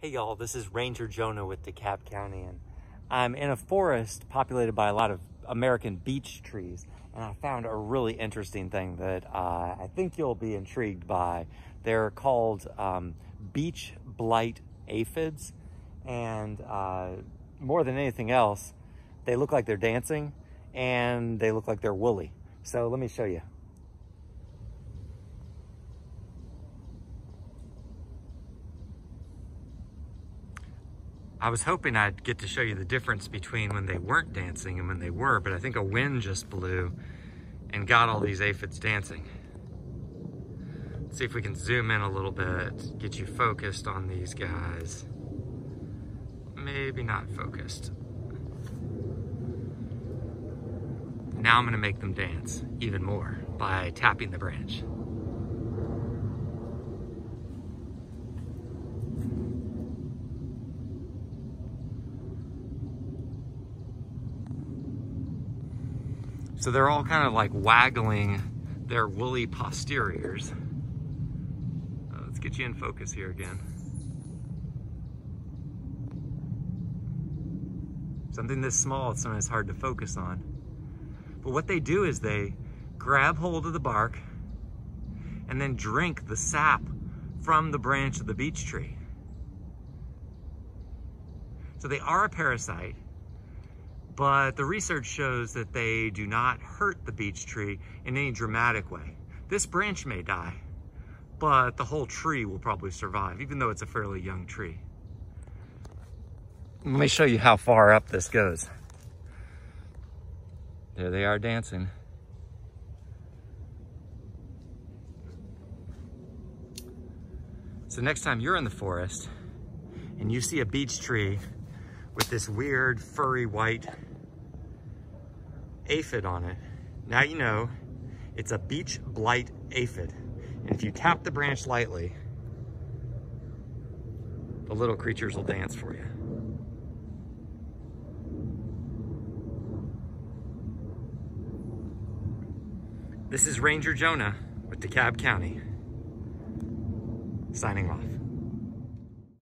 Hey y'all, this is Ranger Jonah with DeKalb County and I'm in a forest populated by a lot of American beech trees and I found a really interesting thing that uh, I think you'll be intrigued by. They're called um, beech blight aphids and uh, more than anything else, they look like they're dancing and they look like they're woolly. So let me show you. I was hoping I'd get to show you the difference between when they weren't dancing and when they were, but I think a wind just blew and got all these aphids dancing. Let's see if we can zoom in a little bit, get you focused on these guys. Maybe not focused. Now I'm gonna make them dance even more by tapping the branch. So they're all kind of like waggling their woolly posteriors. Uh, let's get you in focus here again. Something this small, it's sometimes hard to focus on. But what they do is they grab hold of the bark and then drink the sap from the branch of the beech tree. So they are a parasite, but the research shows that they do not hurt the beech tree in any dramatic way. This branch may die, but the whole tree will probably survive, even though it's a fairly young tree. Let me show you how far up this goes. There they are dancing. So next time you're in the forest and you see a beech tree with this weird furry white aphid on it. Now you know it's a beech blight aphid. And if you tap the branch lightly, the little creatures will dance for you. This is Ranger Jonah with DeKalb County, signing off.